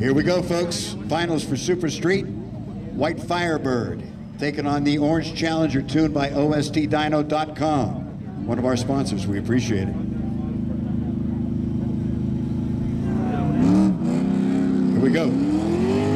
Here we go, folks. Finals for Super Street. White Firebird taking on the Orange Challenger tuned by OSTDino.com, One of our sponsors. We appreciate it. Here we go.